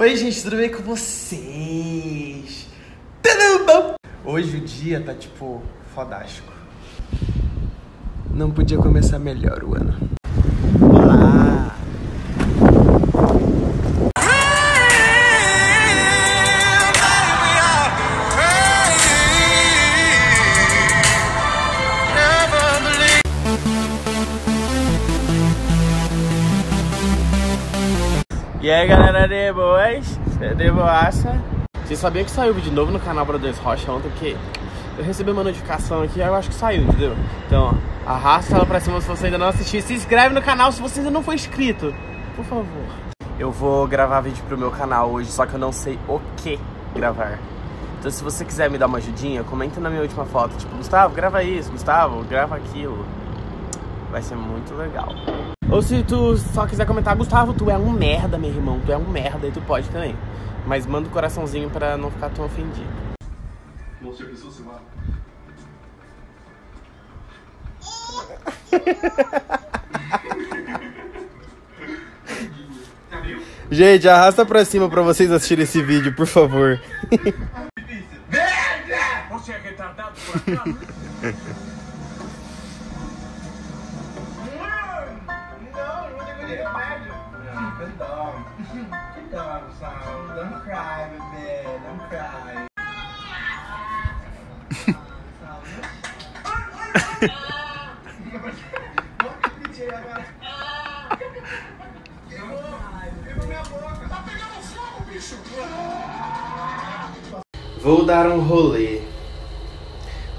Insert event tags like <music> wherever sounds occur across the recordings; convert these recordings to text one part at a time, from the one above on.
Oi, gente, tudo bem com vocês? Tudo bom? Hoje o dia tá tipo fodástico. Não podia começar melhor o ano. E aí galera de boas, de boaça? Você sabia que saiu vídeo novo no canal Brothers Rocha ontem? Porque eu recebi uma notificação aqui eu acho que saiu, entendeu? Então, ó, arrasta ela pra cima se você ainda não assistiu. Se inscreve no canal se você ainda não for inscrito. Por favor. Eu vou gravar vídeo pro meu canal hoje, só que eu não sei o que gravar. Então se você quiser me dar uma ajudinha, comenta na minha última foto. Tipo, Gustavo, grava isso, Gustavo, grava aquilo. Vai ser muito legal ou se tu só quiser comentar, Gustavo, tu é um merda, meu irmão, tu é um merda, e tu pode também. Mas manda um coraçãozinho pra não ficar tão ofendido. Gente, arrasta pra cima pra vocês assistirem esse vídeo, por favor. Você é retardado por acaso? <laughs> Perdão, Sam. Don't cry, bebê. Don't cry. Vou dar um rolê.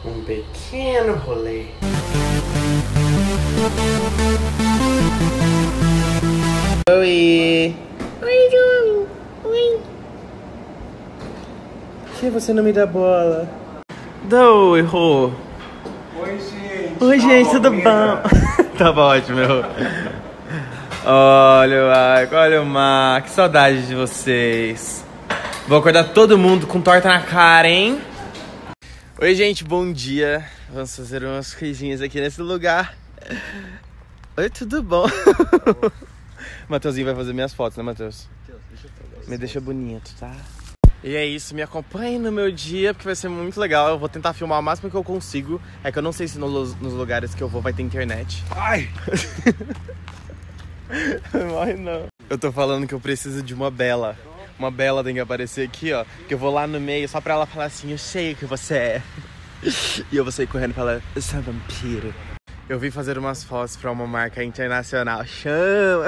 Um pequeno rolê. Que você não me dá bola? Dou, errou! Oi, gente. Oi, gente, tudo bom? <laughs> Tava ótimo, meu. Olha o Marco, olha o Mar, que saudade de vocês. Vou acordar todo mundo com torta na cara, hein? Oi, gente, bom dia. Vamos fazer umas coisinhas aqui nesse lugar. Oi, tudo bom? <laughs> Mateuzinho vai fazer minhas fotos, né, Matheus? Me deixa bonito, tá? E é isso, me acompanhe no meu dia, porque vai ser muito legal. Eu vou tentar filmar o máximo que eu consigo. É que eu não sei se no- nos lugares que eu vou vai ter internet. Ai. <laughs> Morre não. Eu tô falando que eu preciso de uma bela. Uma bela tem que aparecer aqui, ó. Que eu vou lá no meio só pra ela falar assim, eu sei o que você é. <laughs> E eu vou sair correndo pra ela, eu sou um vampiro. Eu vim fazer umas fotos pra uma marca internacional. Chama!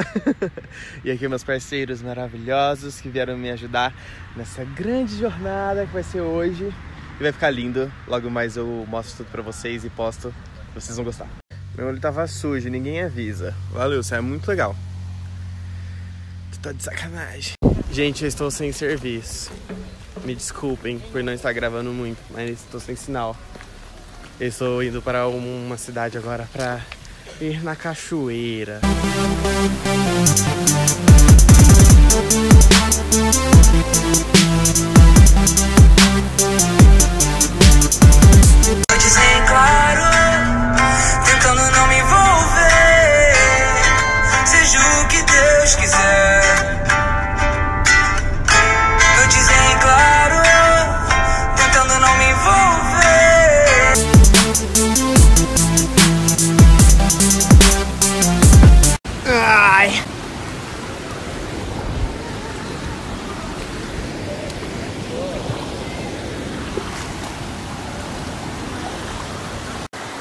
<laughs> E aqui meus parceiros maravilhosos que vieram me ajudar nessa grande jornada que vai ser hoje. E vai ficar lindo. Logo mais eu mostro tudo pra vocês e posto. Vocês vão gostar. Meu olho tava sujo, ninguém avisa. Valeu, isso é muito legal. Tu tá de sacanagem. Gente, eu estou sem serviço. Me desculpem por não estar gravando muito, mas estou sem sinal. Eu estou indo para uma cidade agora para ir na cachoeira. Dizem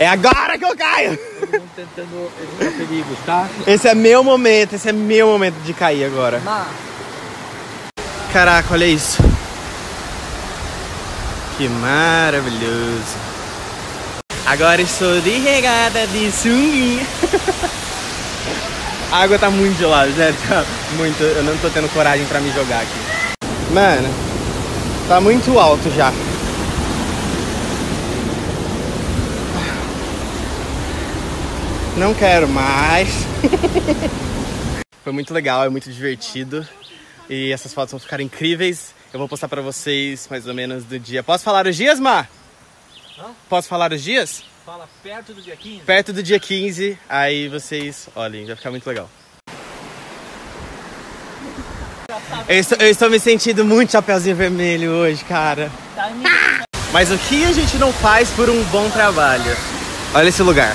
É agora que eu caio! tentando evitar perigos, tá? Esse é meu momento, esse é meu momento de cair agora. Caraca, olha isso. Que maravilhoso. Agora estou de regada de sunguinha. <laughs> A água tá muito gelada, sério, tá muito. Eu não tô tendo coragem pra me jogar aqui. Mano, tá muito alto já. Não quero mais. <laughs> Foi muito legal, é muito divertido. E essas fotos vão ficar incríveis. Eu vou postar pra vocês mais ou menos do dia. Posso falar os dias, Mar? Posso falar os dias? Fala perto do dia 15. Perto do dia 15, aí vocês olhem, vai ficar muito legal. Eu estou, eu estou me sentindo muito chapeuzinho vermelho hoje, cara. Mas o que a gente não faz por um bom trabalho? Olha esse lugar.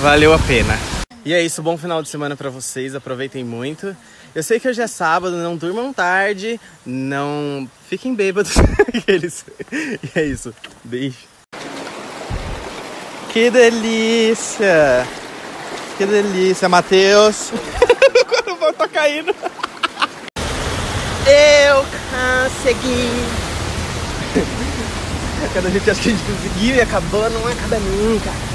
Valeu a pena. E é isso, bom final de semana pra vocês, aproveitem muito. Eu sei que hoje é sábado, não durmam tarde, não fiquem bêbados. <laughs> Eles. E é isso. Beijo. Que delícia! Que delícia, Matheus! <laughs> Quando o pau tá caindo. Eu consegui! Quando a gente acha que a gente conseguiu e acabou, não acaba nunca.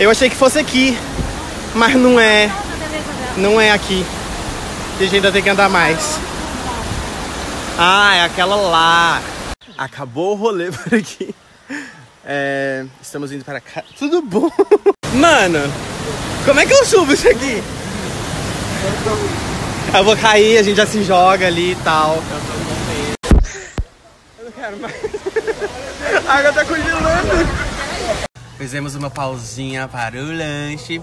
Eu achei que fosse aqui, mas não é. Não é aqui. A gente ainda tem que andar mais. Ah, é aquela lá. Acabou o rolê por aqui. É, estamos indo para cá. Tudo bom? <laughs> Mano, como é que eu subo isso aqui? Eu vou cair, a gente já se joga ali e tal. Eu não quero mais. A água tá congelando. Fizemos uma pausinha para o lanche.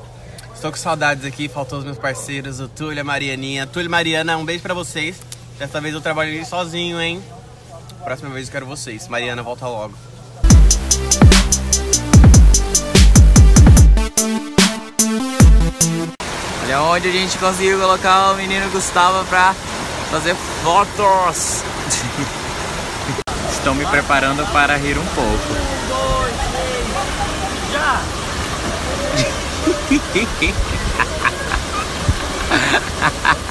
Estou com saudades aqui, faltou os meus parceiros, o Túlio e a Marianinha. Túlio e Mariana, um beijo pra vocês. Dessa vez eu trabalhei sozinho, hein? Próxima vez eu quero vocês. Mariana, volta logo. Onde a gente conseguiu colocar o menino Gustavo pra fazer fotos. <laughs> Estou me preparando para rir um pouco. <laughs>